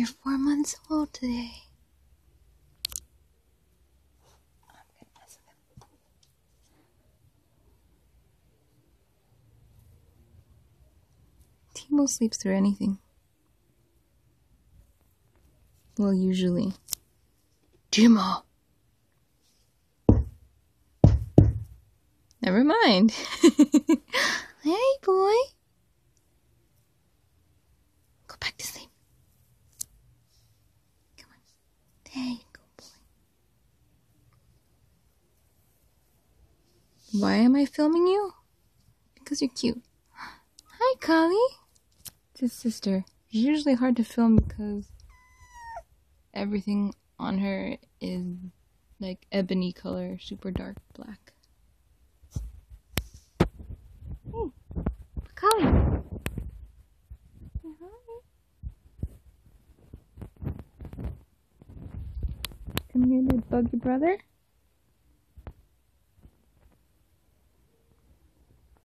You're four months old today. Teemo sleeps through anything. Well, usually. Teemo! Never mind. hey, boy. Go back to sleep. Come on. There you go, boy. Why am I filming you? Because you're cute. Hi, Kali. It's his sister. She's usually hard to film because everything on her is like ebony color, super dark black. Hey, Kali. Hi. Come here to bug your brother.